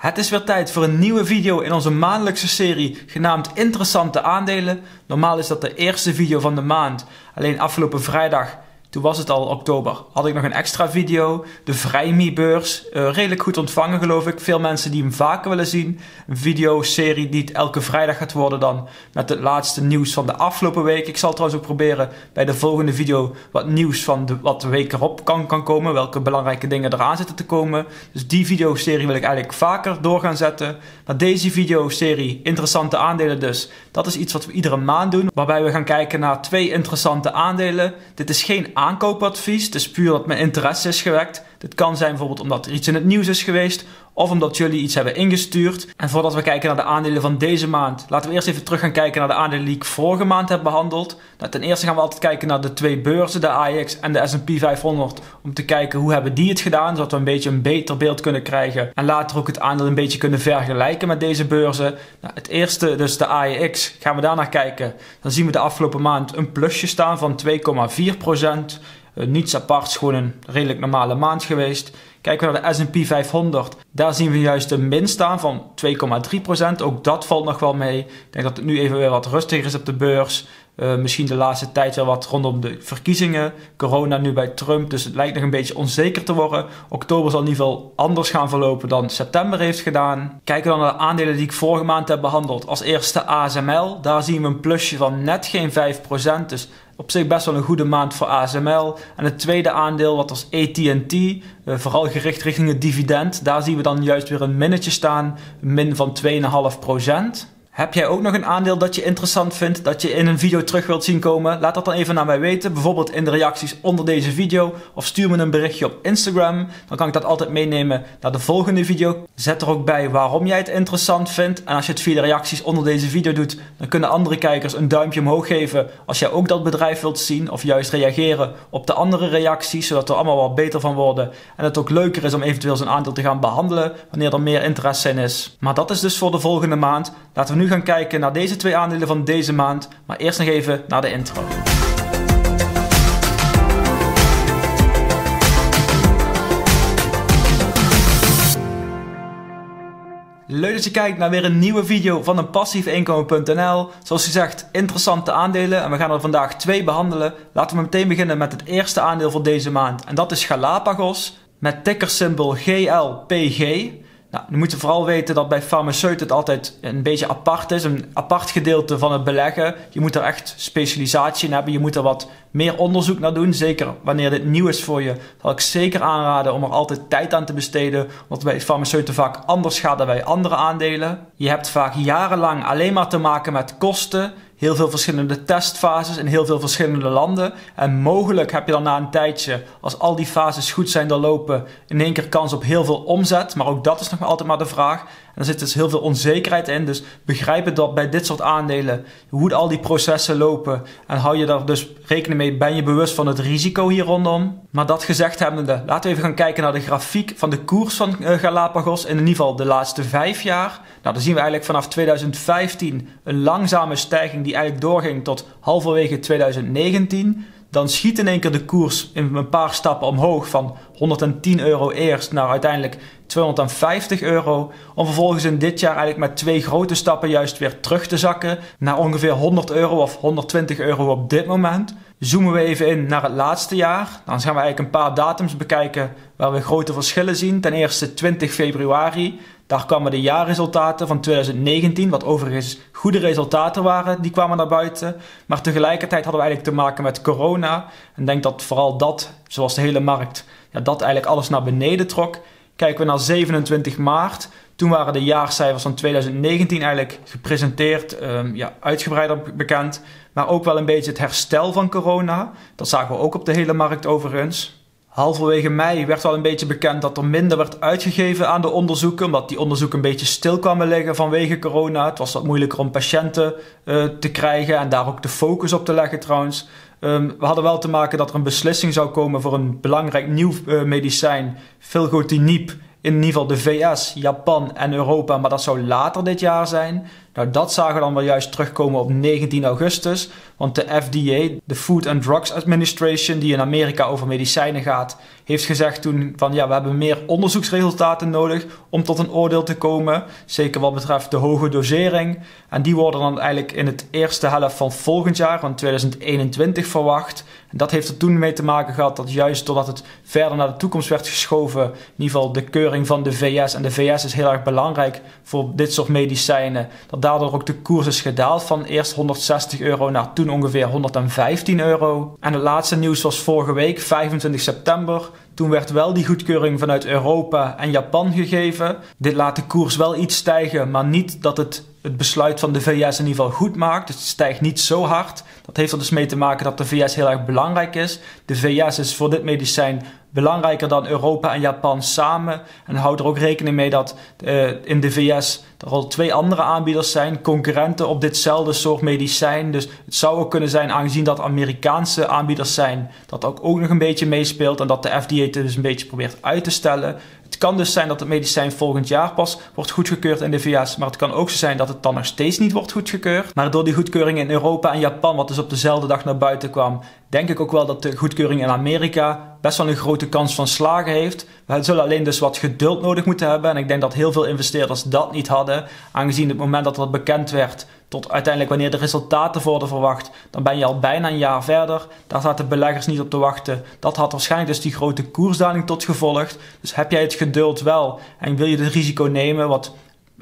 Het is weer tijd voor een nieuwe video in onze maandelijkse serie genaamd Interessante aandelen. Normaal is dat de eerste video van de maand. Alleen afgelopen vrijdag toen was het al oktober. Had ik nog een extra video. De Vrijmi-beurs. Uh, redelijk goed ontvangen, geloof ik. Veel mensen die hem vaker willen zien. Een videoserie die het elke vrijdag gaat worden dan. Met het laatste nieuws van de afgelopen week. Ik zal trouwens ook proberen bij de volgende video wat nieuws van de, wat de week erop kan, kan komen. Welke belangrijke dingen eraan zitten te komen. Dus die videoserie wil ik eigenlijk vaker door gaan zetten. Maar deze videoserie, interessante aandelen dus. Dat is iets wat we iedere maand doen. Waarbij we gaan kijken naar twee interessante aandelen. Dit is geen aankoopadvies. Is puur dat mijn interesse is gewekt. Dit kan zijn bijvoorbeeld omdat er iets in het nieuws is geweest of omdat jullie iets hebben ingestuurd. En voordat we kijken naar de aandelen van deze maand, laten we eerst even terug gaan kijken naar de aandelen die ik vorige maand heb behandeld. Nou, ten eerste gaan we altijd kijken naar de twee beurzen, de AX en de S&P 500, om te kijken hoe hebben die het gedaan, zodat we een beetje een beter beeld kunnen krijgen en later ook het aandeel een beetje kunnen vergelijken met deze beurzen. Nou, het eerste, dus de AEX, gaan we daar naar kijken. Dan zien we de afgelopen maand een plusje staan van 2,4%. Uh, niets aparts, gewoon een redelijk normale maand geweest. Kijken we naar de S&P 500, daar zien we juist een min staan van 2,3%. Ook dat valt nog wel mee. Ik denk dat het nu even weer wat rustiger is op de beurs. Uh, misschien de laatste tijd wel wat rondom de verkiezingen. Corona nu bij Trump, dus het lijkt nog een beetje onzeker te worden. Oktober zal in ieder geval anders gaan verlopen dan september heeft gedaan. Kijken we dan naar de aandelen die ik vorige maand heb behandeld. Als eerste ASML, daar zien we een plusje van net geen 5%. Dus op zich best wel een goede maand voor ASML. En het tweede aandeel, wat was AT&T, uh, vooral gericht richting het dividend. Daar zien we dan juist weer een minnetje staan, min van 2,5%. Heb jij ook nog een aandeel dat je interessant vindt, dat je in een video terug wilt zien komen? Laat dat dan even naar mij weten, bijvoorbeeld in de reacties onder deze video of stuur me een berichtje op Instagram. Dan kan ik dat altijd meenemen naar de volgende video. Zet er ook bij waarom jij het interessant vindt. En als je het via de reacties onder deze video doet, dan kunnen andere kijkers een duimpje omhoog geven als jij ook dat bedrijf wilt zien of juist reageren op de andere reacties, zodat we allemaal wat beter van worden. En het ook leuker is om eventueel zo'n aandeel te gaan behandelen wanneer er meer interesse in is. Maar dat is dus voor de volgende maand. Laten we nu gaan kijken naar deze twee aandelen van deze maand. Maar eerst nog even naar de intro. Leuk dat je kijkt naar weer een nieuwe video van een passiefinkomen.nl. Zoals gezegd, interessante aandelen en we gaan er vandaag twee behandelen. Laten we meteen beginnen met het eerste aandeel voor deze maand en dat is Galapagos met tickersymbool GLPG. Nou, nu moet je vooral weten dat bij farmaceut het altijd een beetje apart is. Een apart gedeelte van het beleggen. Je moet er echt specialisatie in hebben. Je moet er wat meer onderzoek naar doen. Zeker wanneer dit nieuw is voor je. Zal ik zeker aanraden om er altijd tijd aan te besteden. Omdat bij farmaceuten vaak anders gaat dan bij andere aandelen. Je hebt vaak jarenlang alleen maar te maken met kosten heel veel verschillende testfases in heel veel verschillende landen. En mogelijk heb je dan na een tijdje, als al die fases goed zijn doorlopen, in één keer kans op heel veel omzet. Maar ook dat is nog altijd maar de vraag. Er zit dus heel veel onzekerheid in. Dus begrijp het dat bij dit soort aandelen, hoe al die processen lopen. En hou je daar dus rekening mee, ben je bewust van het risico hier rondom. Maar dat gezegd hebbende, laten we even gaan kijken naar de grafiek van de koers van eh, Galapagos. In ieder geval de laatste vijf jaar. Nou, dan zien we eigenlijk vanaf 2015 een langzame stijging die eigenlijk doorging tot halverwege 2019. Dan schiet in één keer de koers in een paar stappen omhoog van 110 euro eerst naar uiteindelijk 250 euro. Om vervolgens in dit jaar eigenlijk met twee grote stappen juist weer terug te zakken naar ongeveer 100 euro of 120 euro op dit moment. Zoomen we even in naar het laatste jaar. Dan gaan we eigenlijk een paar datums bekijken waar we grote verschillen zien. Ten eerste 20 februari. Daar kwamen de jaarresultaten van 2019, wat overigens goede resultaten waren, die kwamen naar buiten. Maar tegelijkertijd hadden we eigenlijk te maken met corona. En denk dat vooral dat, zoals de hele markt, ja, dat eigenlijk alles naar beneden trok. Kijken we naar 27 maart. Toen waren de jaarcijfers van 2019 eigenlijk gepresenteerd, um, ja, uitgebreider bekend. Maar ook wel een beetje het herstel van corona. Dat zagen we ook op de hele markt overigens. Halverwege mei werd wel een beetje bekend dat er minder werd uitgegeven aan de onderzoeken, omdat die onderzoeken een beetje stil kwamen liggen vanwege corona. Het was wat moeilijker om patiënten uh, te krijgen en daar ook de focus op te leggen trouwens. Um, we hadden wel te maken dat er een beslissing zou komen voor een belangrijk nieuw uh, medicijn, filgotinib, in ieder geval de VS, Japan en Europa, maar dat zou later dit jaar zijn. Nou, dat zagen we dan wel juist terugkomen op 19 augustus. Want de FDA, de Food and Drugs Administration, die in Amerika over medicijnen gaat, heeft gezegd toen van ja, we hebben meer onderzoeksresultaten nodig om tot een oordeel te komen. Zeker wat betreft de hoge dosering. En die worden dan eigenlijk in het eerste helft van volgend jaar, van 2021, verwacht. En dat heeft er toen mee te maken gehad dat juist doordat het verder naar de toekomst werd geschoven, in ieder geval de keuring van de VS, en de VS is heel erg belangrijk voor dit soort medicijnen, daardoor ook de koers is gedaald van eerst 160 euro naar toen ongeveer 115 euro. En het laatste nieuws was vorige week, 25 september. Toen werd wel die goedkeuring vanuit Europa en Japan gegeven. Dit laat de koers wel iets stijgen, maar niet dat het het besluit van de VS in ieder geval goed maakt. Het stijgt niet zo hard. Dat heeft er dus mee te maken dat de VS heel erg belangrijk is. De VS is voor dit medicijn belangrijker dan Europa en Japan samen. En houd er ook rekening mee dat uh, in de VS er al twee andere aanbieders zijn, concurrenten op ditzelfde soort medicijn. Dus het zou ook kunnen zijn, aangezien dat Amerikaanse aanbieders zijn, dat ook, ook nog een beetje meespeelt en dat de FDA het dus een beetje probeert uit te stellen. Het kan dus zijn dat het medicijn volgend jaar pas wordt goedgekeurd in de VS, maar het kan ook zo zijn dat het dan nog steeds niet wordt goedgekeurd. Maar door die goedkeuring in Europa en Japan, wat dus op dezelfde dag naar buiten kwam, denk ik ook wel dat de goedkeuring in Amerika best wel een grote kans van slagen heeft. We zullen alleen dus wat geduld nodig moeten hebben. En ik denk dat heel veel investeerders dat niet hadden. Aangezien het moment dat dat bekend werd, tot uiteindelijk wanneer de resultaten worden verwacht, dan ben je al bijna een jaar verder. Daar zaten beleggers niet op te wachten. Dat had waarschijnlijk dus die grote koersdaling tot gevolg. Dus heb jij het geduld wel en wil je het risico nemen, wat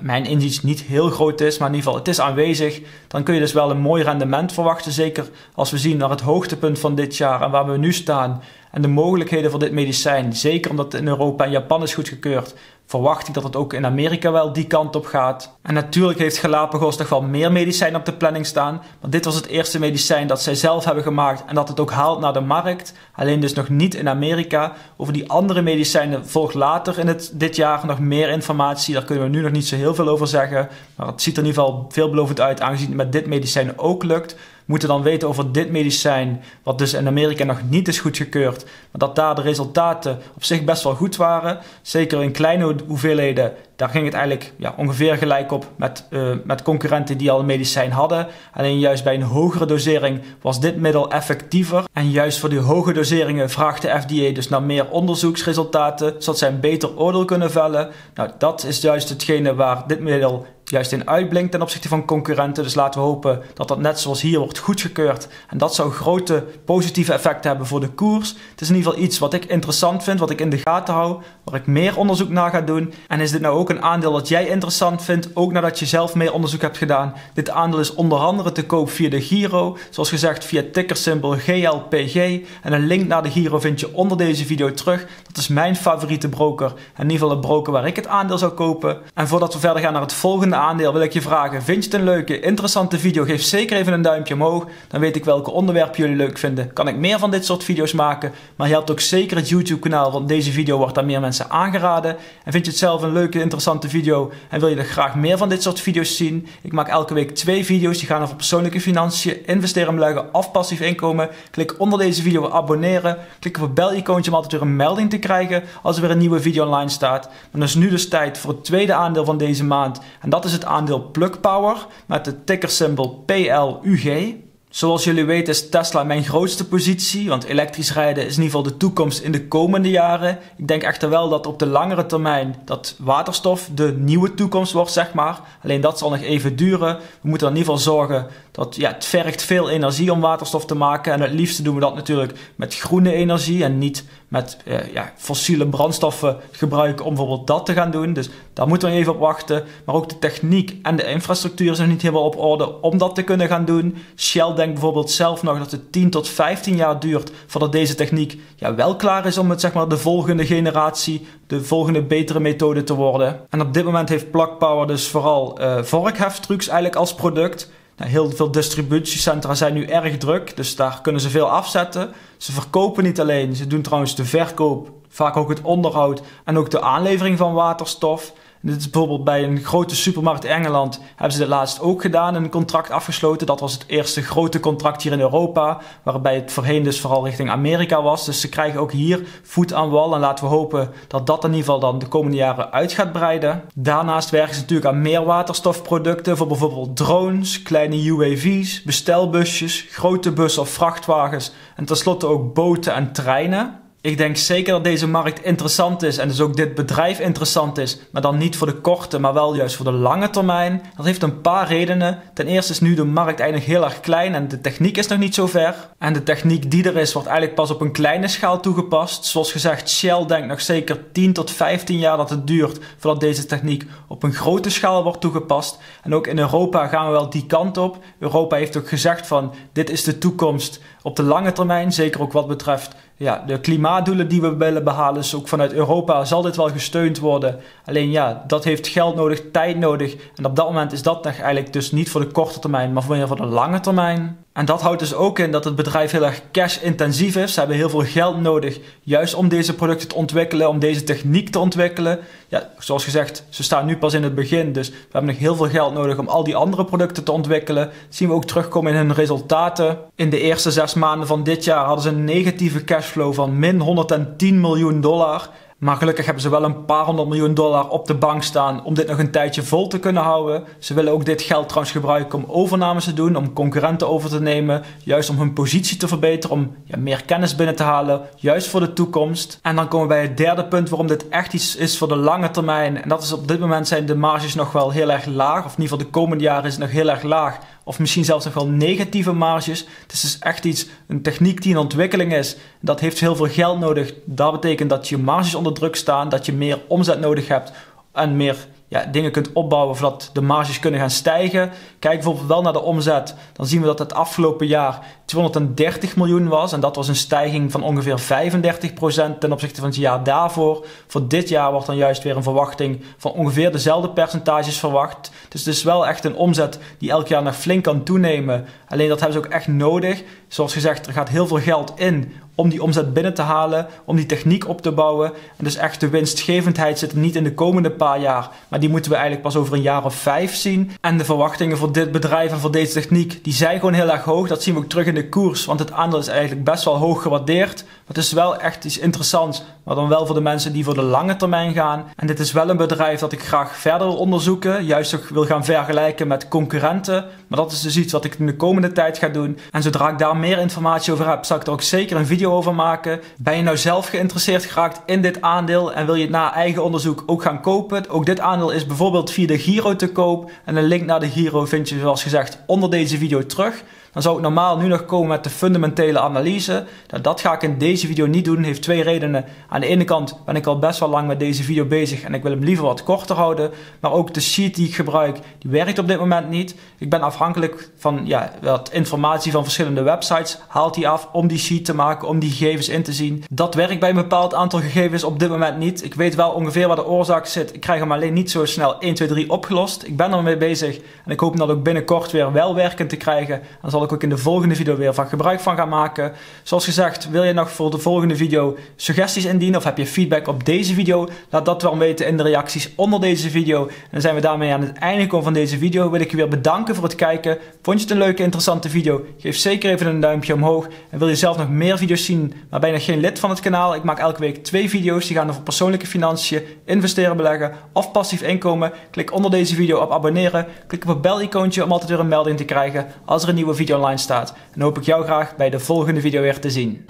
mijn inziens niet heel groot is, maar in ieder geval het is aanwezig, dan kun je dus wel een mooi rendement verwachten. Zeker als we zien naar het hoogtepunt van dit jaar en waar we nu staan en de mogelijkheden voor dit medicijn. Zeker omdat het in Europa en Japan is goedgekeurd, verwacht ik dat het ook in Amerika wel die kant op gaat. En natuurlijk heeft Galapagos nog wel meer medicijnen op de planning staan. Maar dit was het eerste medicijn dat zij zelf hebben gemaakt en dat het ook haalt naar de markt. Alleen dus nog niet in Amerika. Over die andere medicijnen volgt later in het, dit jaar nog meer informatie. Daar kunnen we nu nog niet zo heel veel over zeggen. Maar het ziet er in ieder geval veelbelovend uit aangezien het met dit medicijn ook lukt moeten dan weten over dit medicijn, wat dus in Amerika nog niet is goedgekeurd, maar dat daar de resultaten op zich best wel goed waren. Zeker in kleine hoeveelheden, daar ging het eigenlijk ja, ongeveer gelijk op met, uh, met concurrenten die al een medicijn hadden. Alleen juist bij een hogere dosering was dit middel effectiever. En juist voor die hoge doseringen vraagt de FDA dus naar meer onderzoeksresultaten, zodat zij een beter oordeel kunnen vellen. Nou, dat is juist hetgene waar dit middel juist in uitblinkt ten opzichte van concurrenten. Dus laten we hopen dat dat net zoals hier wordt goedgekeurd. En dat zou grote positieve effecten hebben voor de koers. Het is in ieder geval iets wat ik interessant vind, wat ik in de gaten hou, waar ik meer onderzoek naar ga doen. En is dit nou ook een aandeel dat jij interessant vindt, ook nadat je zelf meer onderzoek hebt gedaan? Dit aandeel is onder andere te koop via de Giro, zoals gezegd via tickersymbol GLPG. En een link naar de Giro vind je onder deze video terug. Dat is mijn favoriete broker. In ieder geval de broker waar ik het aandeel zou kopen. En voordat we verder gaan naar het volgende aandeel wil ik je vragen: vind je het een leuke, interessante video? Geef zeker even een duimpje omhoog. Dan weet ik welke onderwerpen jullie leuk vinden. Kan ik meer van dit soort video's maken? Maar je helpt ook zeker het YouTube-kanaal, want deze video wordt aan meer mensen aangeraden. En vind je het zelf een leuke, interessante video en wil je er graag meer van dit soort video's zien? Ik maak elke week twee video's die gaan over persoonlijke financiën, investeren, beleggen of passief inkomen. Klik onder deze video abonneren. Klik op het bel-icoontje om altijd weer een melding te krijgen als er weer een nieuwe video online staat. Dan is nu dus tijd voor het tweede aandeel van deze maand. En dat is het aandeel Plug Power met het tickersymbol PLUG. Zoals jullie weten is Tesla mijn grootste positie, want elektrisch rijden is in ieder geval de toekomst in de komende jaren. Ik denk echter wel dat op de langere termijn dat waterstof de nieuwe toekomst wordt, zeg maar. Alleen dat zal nog even duren. We moeten in ieder geval zorgen dat ja, het vergt veel energie om waterstof te maken. En het liefste doen we dat natuurlijk met groene energie en niet met eh, ja, fossiele brandstoffen gebruiken om bijvoorbeeld dat te gaan doen. Dus daar moeten we even op wachten. Maar ook de techniek en de infrastructuur zijn niet helemaal op orde om dat te kunnen gaan doen. Shell denkt bijvoorbeeld zelf nog dat het 10 tot 15 jaar duurt voordat deze techniek ja, wel klaar is om het zeg maar de volgende generatie, de volgende betere methode te worden. En op dit moment heeft Plug Power dus vooral uh, vorkheftrucs eigenlijk als product. Nou, heel veel distributiecentra zijn nu erg druk, dus daar kunnen ze veel afzetten. Ze verkopen niet alleen, ze doen trouwens de verkoop, vaak ook het onderhoud en ook de aanlevering van waterstof. Dit is bijvoorbeeld bij een grote supermarkt in Engeland hebben ze dit laatst ook gedaan, een contract afgesloten. Dat was het eerste grote contract hier in Europa, waarbij het voorheen dus vooral richting Amerika was. Dus ze krijgen ook hier voet aan wal en laten we hopen dat dat in ieder geval dan de komende jaren uit gaat breiden. Daarnaast werken ze natuurlijk aan meer waterstofproducten voor bijvoorbeeld drones, kleine UAV's, bestelbusjes, grote bussen of vrachtwagens en tenslotte ook boten en treinen. Ik denk zeker dat deze markt interessant is en dus ook dit bedrijf interessant is, maar dan niet voor de korte, maar wel juist voor de lange termijn. Dat heeft een paar redenen. Ten eerste is nu de markt eigenlijk heel erg klein en de techniek is nog niet zo ver. En de techniek die er is, wordt eigenlijk pas op een kleine schaal toegepast. Zoals gezegd, Shell denkt nog zeker 10 tot 15 jaar dat het duurt voordat deze techniek op een grote schaal wordt toegepast. En ook in Europa gaan we wel die kant op. Europa heeft ook gezegd van dit is de toekomst op de lange termijn, zeker ook wat betreft ja, de klimaatdoelen die we willen behalen. Dus ook vanuit Europa zal dit wel gesteund worden. Alleen ja, dat heeft geld nodig, tijd nodig. En op dat moment is dat eigenlijk dus niet voor de korte termijn, maar meer voor de lange termijn. En dat houdt dus ook in dat het bedrijf heel erg cash-intensief is. Ze hebben heel veel geld nodig, juist om deze producten te ontwikkelen, om deze techniek te ontwikkelen. Ja, zoals gezegd, ze staan nu pas in het begin, dus we hebben nog heel veel geld nodig om al die andere producten te ontwikkelen. Dat zien we ook terugkomen in hun resultaten. In de eerste zes maanden van dit jaar hadden ze een negatieve cashflow van min 110 miljoen dollar. Maar gelukkig hebben ze wel een paar honderd miljoen dollar op de bank staan om dit nog een tijdje vol te kunnen houden. Ze willen ook dit geld trouwens gebruiken om overnames te doen, om concurrenten over te nemen, juist om hun positie te verbeteren, om ja, meer kennis binnen te halen, juist voor de toekomst. En dan komen we bij het derde punt waarom dit echt iets is voor de lange termijn. En dat is op dit moment zijn de marges nog wel heel erg laag, of in ieder geval de komende jaren is het nog heel erg laag of misschien zelfs nog wel negatieve marges. Het is dus echt iets, een techniek die in ontwikkeling is. Dat heeft heel veel geld nodig. Dat betekent dat je marges onder druk staan, dat je meer omzet nodig hebt en meer dingen kunt opbouwen zodat de marges kunnen gaan stijgen. Kijk bijvoorbeeld wel naar de omzet. Dan zien we dat het afgelopen jaar 230 miljoen was. En dat was een stijging van ongeveer 35% ten opzichte van het jaar daarvoor. Voor dit jaar wordt dan juist weer een verwachting van ongeveer dezelfde percentages verwacht. Dus het is wel echt een omzet die elk jaar nog flink kan toenemen. Alleen dat hebben ze ook echt nodig. Zoals gezegd, er gaat heel veel geld in om die omzet binnen te halen, om die techniek op te bouwen. En dus echt de winstgevendheid zit niet in de komende paar jaar, maar die moeten we eigenlijk pas over een jaar of vijf zien. En de verwachtingen voor dit bedrijf en voor deze techniek, die zijn gewoon heel erg hoog. Dat zien we ook terug in de koers, want het aandeel is eigenlijk best wel hoog gewaardeerd. Maar het is wel echt iets interessants, maar dan wel voor de mensen die voor de lange termijn gaan. En dit is wel een bedrijf dat ik graag verder wil onderzoeken, juist ook wil gaan vergelijken met concurrenten. Maar dat is dus iets wat ik in de komende tijd ga doen. En zodra ik daar meer informatie over heb, zal ik er ook zeker een video over maken. Ben je nou zelf geïnteresseerd geraakt in dit aandeel en wil je het na eigen onderzoek ook gaan kopen? Ook dit aandeel is bijvoorbeeld via de Giro te koop. En een link naar de Giro vind je zoals gezegd onder deze video terug. Dan zou ik normaal nu nog komen met de fundamentele analyse. Nou, dat ga ik in deze video niet doen. heeft twee redenen. Aan de ene kant ben ik al best wel lang met deze video bezig en ik wil hem liever wat korter houden. Maar ook de sheet die ik gebruik, die werkt op dit moment niet. Ik ben afhankelijk van ja, wat informatie van verschillende websites. Haalt die af om die sheet te maken, om die gegevens in te zien. Dat werkt bij een bepaald aantal gegevens op dit moment niet. Ik weet wel ongeveer waar de oorzaak zit. Ik krijg hem alleen niet zo snel 1, 2, 3 opgelost. Ik ben ermee bezig en ik hoop dat ook binnenkort weer wel werkend te krijgen. Dan zal ik ook in de volgende video weer van gebruik van gaan maken. Zoals gezegd, wil je nog voor de volgende video suggesties indienen of heb je feedback op deze video? Laat dat wel weten in de reacties onder deze video. En dan zijn we daarmee aan het einde gekomen van deze video. Wil ik je weer bedanken voor het kijken. Vond je het een leuke, interessante video? Geef zeker even een duimpje omhoog. En wil je zelf nog meer video's zien, maar ben je nog geen lid van het kanaal? Ik maak elke week twee video's die gaan over persoonlijke financiën, investeren, beleggen of passief inkomen. Klik onder deze video op abonneren. Klik op het bel-icoontje om altijd weer een melding te krijgen als er een nieuwe video online staat. En hoop ik jou graag bij de volgende video weer te zien.